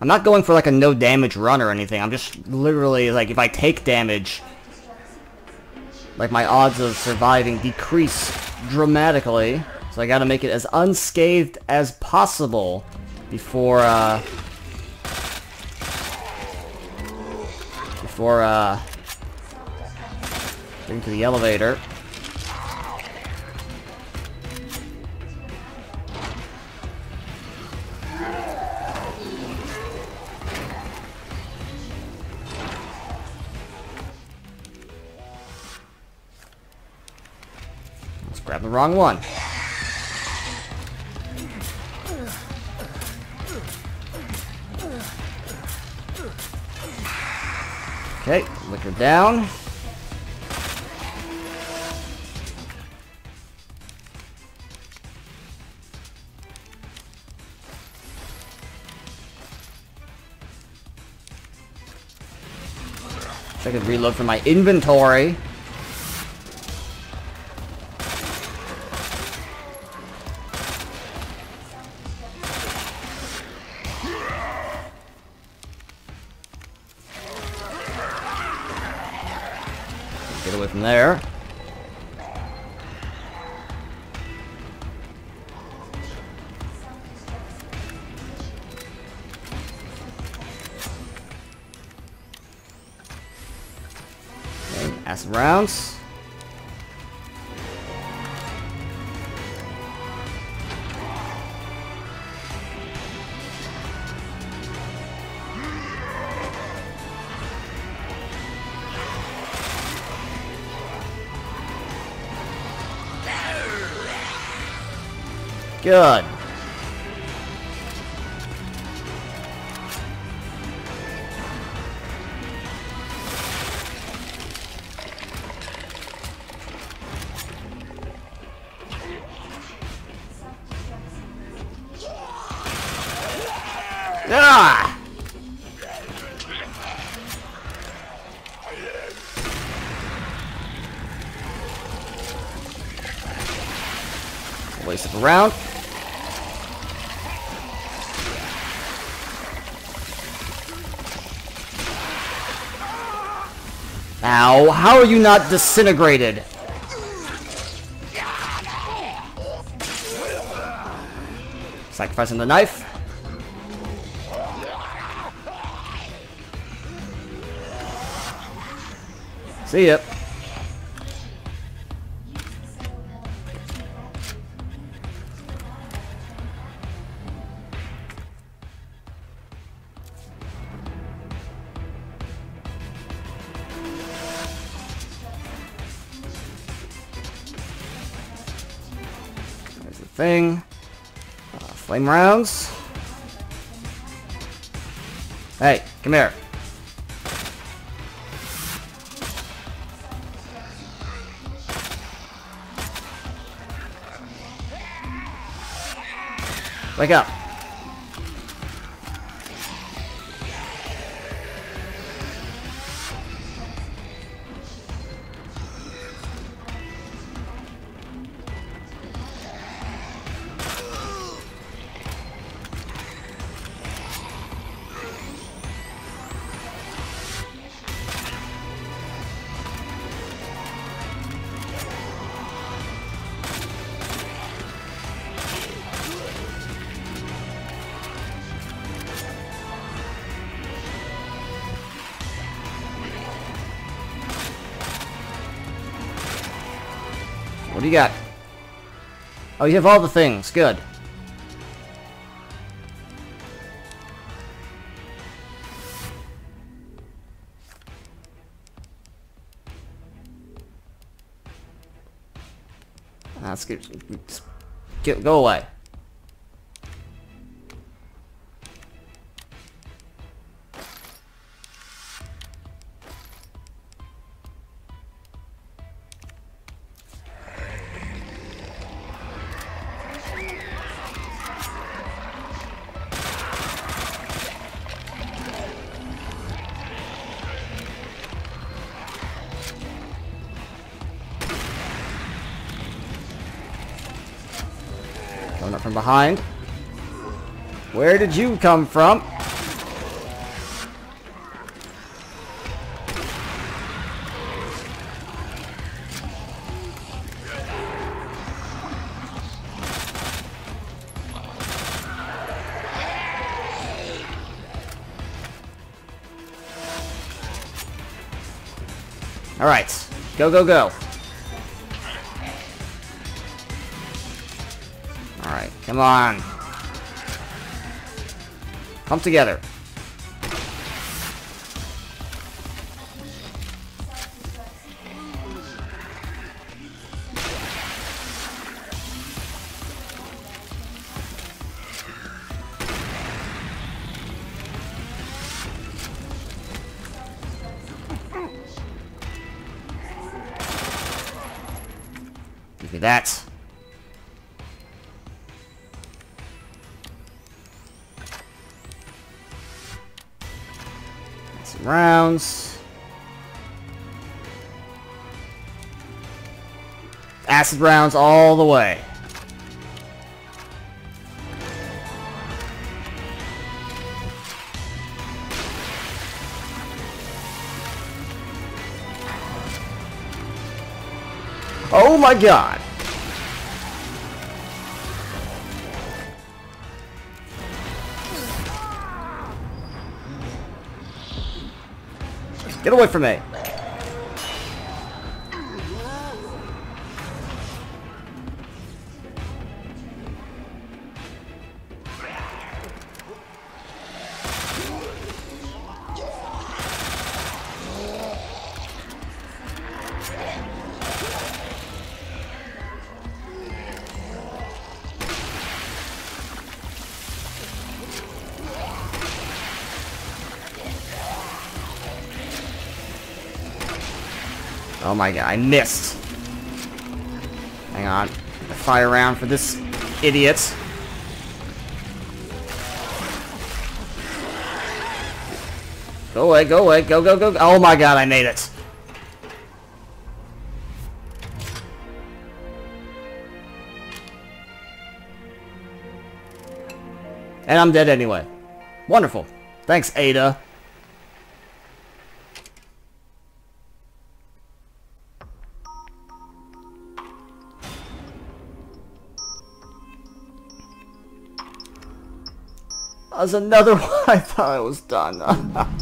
I'm not going for like a no damage run or anything. I'm just literally like if I take damage, like my odds of surviving decrease dramatically. So I gotta make it as unscathed as possible before uh before uh getting to the elevator. Let's grab the wrong one. Okay, licker down. So I can reload from my inventory. Get away from there. Acid rounds. Good. Ah! Waste of a round. Ow, how are you not disintegrated? Sacrificing the knife. See ya. There's the thing. Uh, flame rounds. Hey, come here. Wake up. What do you got? Oh, you have all the things. Good. That's good. Get, go away. Coming up from behind. Where did you come from? Alright. Go, go, go. Come on. Come together. That. Rounds. Acid rounds all the way. Oh my god. Get away from me. Oh my god, I missed. Hang on. Fire round for this idiot. Go away, go away, go, go, go. Oh my god, I made it. And I'm dead anyway. Wonderful. Thanks, Ada. Was another one I thought I was done.